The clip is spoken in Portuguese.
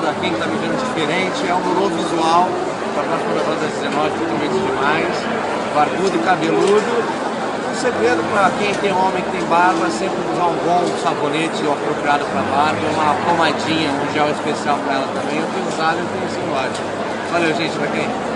a quem está me vendo diferente, é um novo visual para a próxima da das 19, totalmente demais, barbudo e cabeludo. Um segredo para quem tem homem que tem barba, é sempre usar um bom sabonete apropriado para barba, uma pomadinha, um gel especial para ela também. Eu tenho usado e eu tenho sido ótimo. Valeu, gente, para quem?